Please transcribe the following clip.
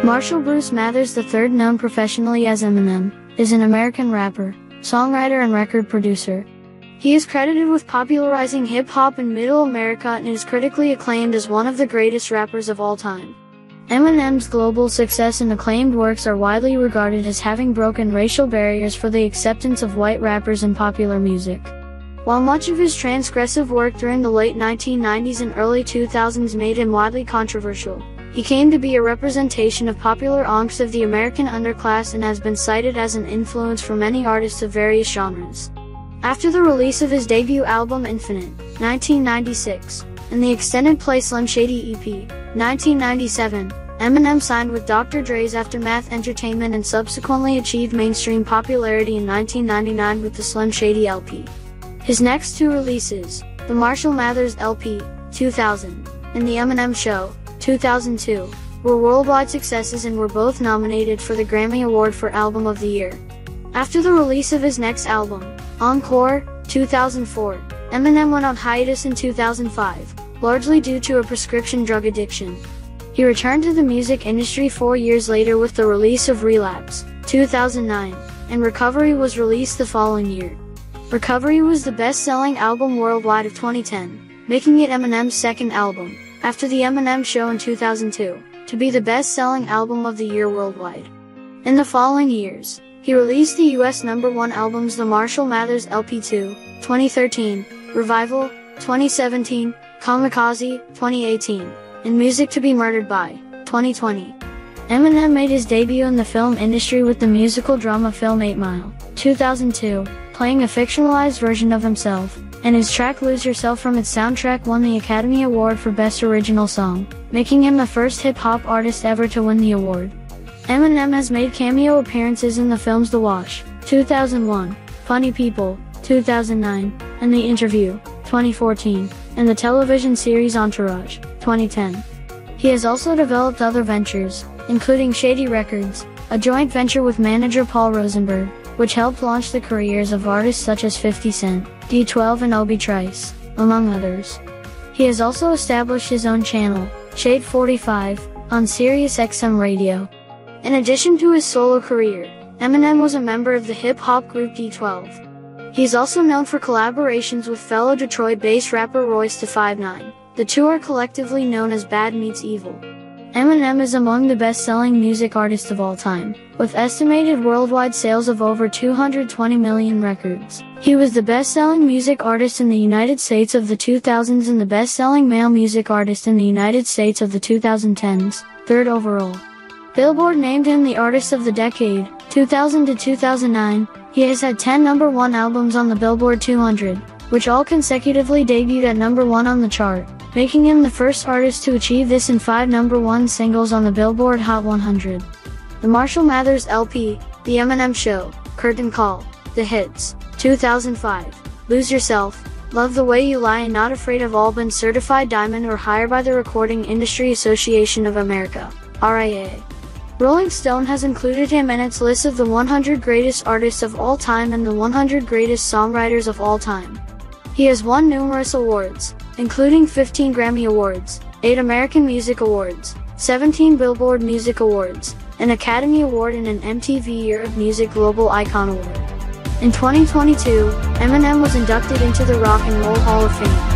Marshall Bruce Mathers III, known professionally as Eminem, is an American rapper, songwriter and record producer. He is credited with popularizing hip-hop in Middle America and is critically acclaimed as one of the greatest rappers of all time. Eminem's global success and acclaimed works are widely regarded as having broken racial barriers for the acceptance of white rappers in popular music. While much of his transgressive work during the late 1990s and early 2000s made him widely controversial, he came to be a representation of popular angst of the American underclass and has been cited as an influence for many artists of various genres. After the release of his debut album Infinite, 1996, and the extended play Slim Shady EP, 1997, Eminem signed with Dr. Dre's Aftermath Entertainment and subsequently achieved mainstream popularity in 1999 with the Slim Shady LP. His next two releases, the Marshall Mathers LP, 2000, and The Eminem Show, 2002, were worldwide successes and were both nominated for the Grammy Award for Album of the Year. After the release of his next album, Encore, 2004, Eminem went on hiatus in 2005, largely due to a prescription drug addiction. He returned to the music industry four years later with the release of Relapse, 2009, and Recovery was released the following year. Recovery was the best-selling album worldwide of 2010, making it Eminem's second album after the Eminem Show in 2002, to be the best-selling album of the year worldwide. In the following years, he released the US number one albums The Marshall Mathers LP2, 2013, Revival, 2017, Kamikaze, 2018, and Music to be Murdered by, 2020. Eminem made his debut in the film industry with the musical drama film 8 Mile, 2002, playing a fictionalized version of himself, and his track Lose Yourself from its soundtrack won the Academy Award for Best Original Song, making him the first hip-hop artist ever to win the award. Eminem has made cameo appearances in the films The Wash, 2001, Funny People, 2009, and The Interview, 2014, and the television series Entourage, 2010. He has also developed other ventures, including Shady Records, a joint venture with manager Paul Rosenberg, which helped launch the careers of artists such as 50 Cent, D12 and Obi Trice, among others. He has also established his own channel, Shade 45, on Sirius XM Radio. In addition to his solo career, Eminem was a member of the hip-hop group D12. He is also known for collaborations with fellow Detroit-based rapper Royce da 5'9". The two are collectively known as Bad Meets Evil. Eminem is among the best-selling music artists of all time, with estimated worldwide sales of over 220 million records. He was the best-selling music artist in the United States of the 2000s and the best-selling male music artist in the United States of the 2010s, third overall. Billboard named him the Artist of the Decade, 2000 to 2009. He has had 10 number 1 albums on the Billboard 200, which all consecutively debuted at number 1 on the chart making him the first artist to achieve this in five number one singles on the Billboard Hot 100. The Marshall Mathers LP, The Eminem Show, Curtain Call, The Hits, 2005, Lose Yourself, Love the Way You Lie and Not Afraid of all been certified diamond or higher by the Recording Industry Association of America, RIA. Rolling Stone has included him in its list of the 100 greatest artists of all time and the 100 greatest songwriters of all time. He has won numerous awards, including 15 Grammy Awards, 8 American Music Awards, 17 Billboard Music Awards, an Academy Award and an MTV Europe Music Global Icon Award. In 2022, Eminem was inducted into the Rock and Roll Hall of Fame.